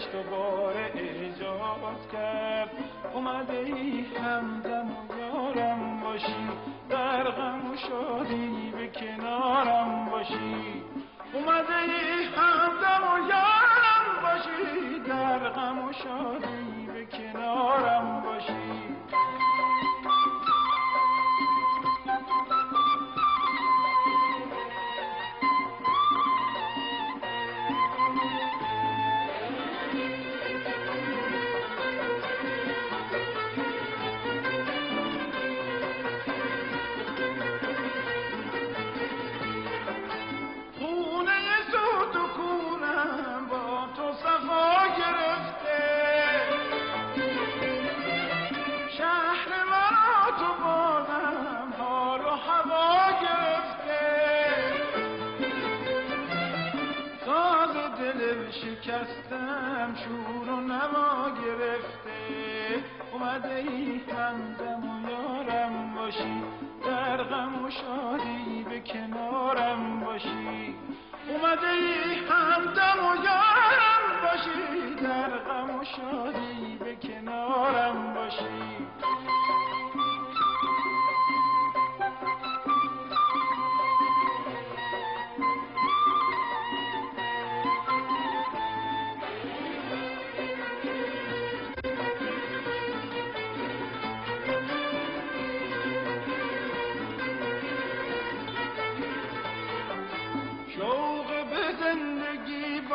عشق دوباره اجابت کرد. اومده ای همدم و یارم باشی. در غم و شادی به کنارم باشی. اومده ای همدم و یارم باشی. در غم و شادی به کنارم باشی. شکستم شور و نما گرفته. اومده ای همدم و یارم باشی در غم و شادی به کنارم باشی. اومده ای همدم و یارم باشی در غم و شادی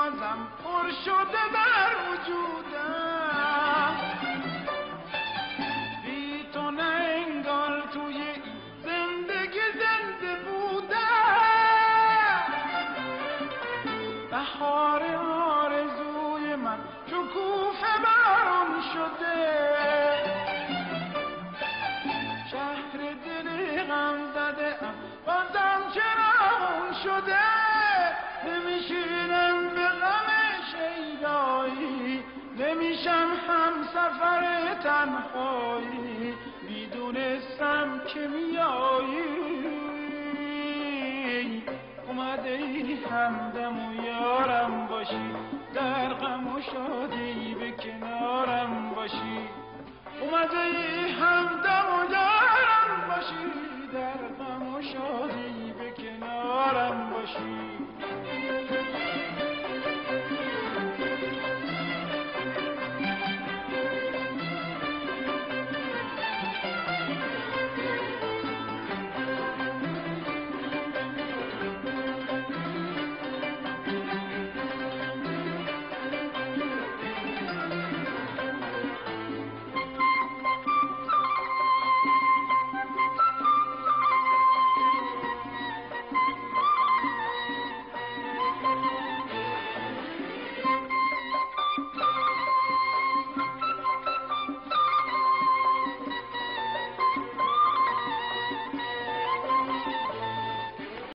بازم پر شده در وجودم. بی تو نه توی زندگی زنده بودم. بهار آرزوی من شکوفه بارون شده. شهر دل غم زده بازم چرا شده. نمیشینم تنهایی می‌دونستم که میایی اومده ای همدم و یارم باشی در غم و شادی به کنارم باشی. اومده ای همدم و یارم باشی در غم و شادی به کنارم باشی.